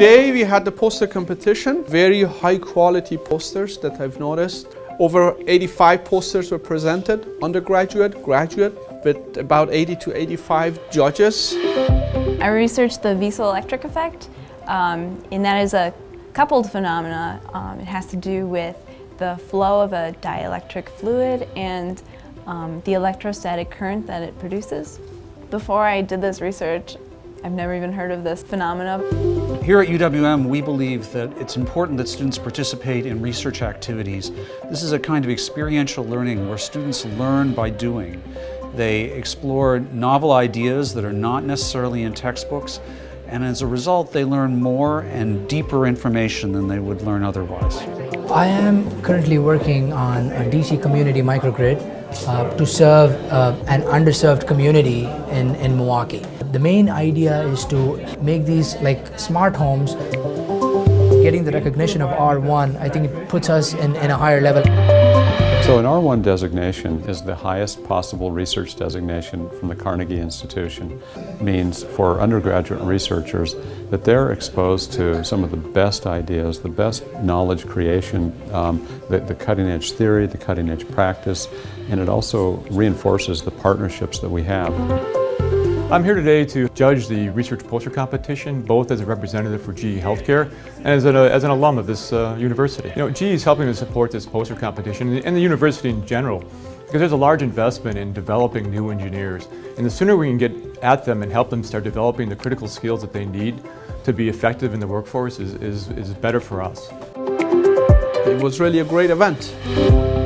Today we had the poster competition, very high quality posters that I've noticed. Over 85 posters were presented, undergraduate, graduate, with about 80 to 85 judges. I researched the Wiesel-electric effect, um, and that is a coupled phenomena. Um, it has to do with the flow of a dielectric fluid and um, the electrostatic current that it produces. Before I did this research, I've never even heard of this phenomena. Here at UWM, we believe that it's important that students participate in research activities. This is a kind of experiential learning where students learn by doing. They explore novel ideas that are not necessarily in textbooks, and as a result, they learn more and deeper information than they would learn otherwise. I am currently working on a DC community microgrid uh, to serve uh, an underserved community in, in Milwaukee. The main idea is to make these like smart homes. Getting the recognition of R1, I think it puts us in, in a higher level. So an R1 designation is the highest possible research designation from the Carnegie Institution. It means for undergraduate researchers that they're exposed to some of the best ideas, the best knowledge creation, um, the, the cutting edge theory, the cutting edge practice, and it also reinforces the partnerships that we have. I'm here today to judge the research poster competition, both as a representative for GE Healthcare and as an, uh, as an alum of this uh, university. You know, GE is helping to support this poster competition and the university in general because there's a large investment in developing new engineers. And the sooner we can get at them and help them start developing the critical skills that they need to be effective in the workforce is, is, is better for us. It was really a great event.